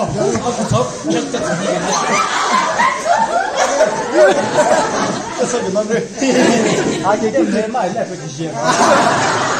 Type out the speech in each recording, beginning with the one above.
哎呀！要死他一样哦，走，跟来。哦。我出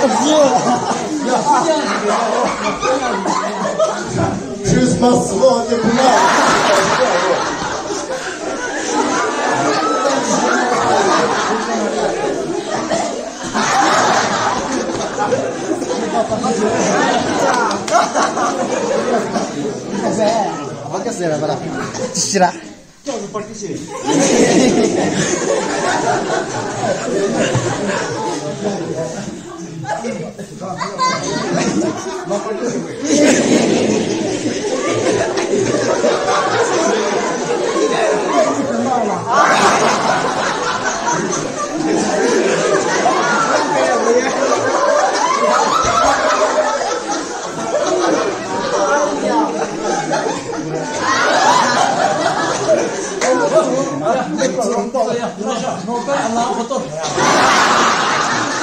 不你跟你了哦，我不走，这这出你跟你。这是怎么的？他今天没买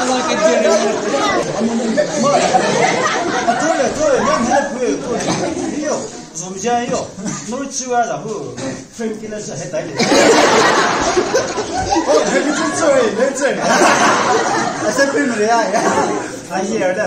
做了做了，两天可以做，没有，我们家有，弄几碗然后分给了是还带的。哦，还是真做诶，能做。还是分不了呀，还一二的。